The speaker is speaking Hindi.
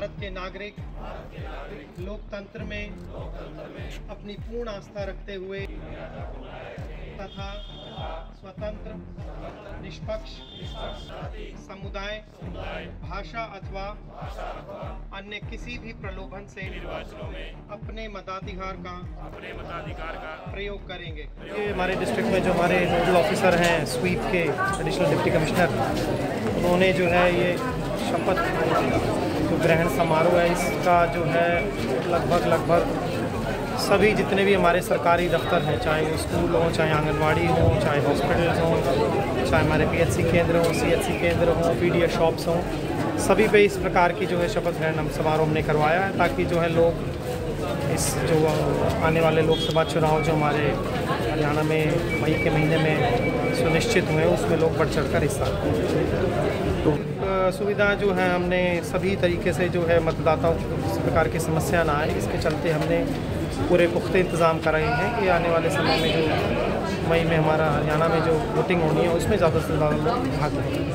भारत के नागरिक, लोकतंत्र में अपनी पूर्ण आस्था रखते हुए तथा स्वतंत्र, निष्पक्ष समुदाय, भाषा अथवा अन्य किसी भी प्रलोभन से अपने मताधिकार का अपने मताधिकार का प्रयोग करेंगे। ये हमारे डिस्ट्रिक्ट में जो हमारे नोडल ऑफिसर हैं स्वीप के एडिशनल डिप्टी कमिश्नर उन्होंने जो है ये शपथ ग्रहण समारोह है, इसका जो है लगभग लगभग सभी जितने भी हमारे सरकारी दफ्तर हैं, चाहे वो स्कूल हों, चाहे आंगनवाड़ी हों, चाहे हॉस्पिटल्स हों, चाहे हमारे पीएचसी केंद्र हों, सीएचसी केंद्र हों, पीडीए शॉप्स हों, सभी पे इस प्रकार की जो है शपथ ग्रहण समारोह हमने करवाया है, ताकि जो है लोग इस जो आने वाले लोकसभा चुनाव जो हमारे हरियाणा में मई के महीने में सुनिश्चित हुए, उसमें लोग बढ़ चढ़ कर हिस्सा। तो सुविधा जो है हमने सभी तरीके से जो है मतदाताओं को किसी प्रकार की समस्या ना आए। इसके चलते हमने पूरे पुख्ते इंतज़ाम कराए हैं कि आने वाले समय में जो मई में हमारा हरियाणा में जो वोटिंग होनी है, उसमें ज़्यादा से ज़्यादा लोग भाग लें।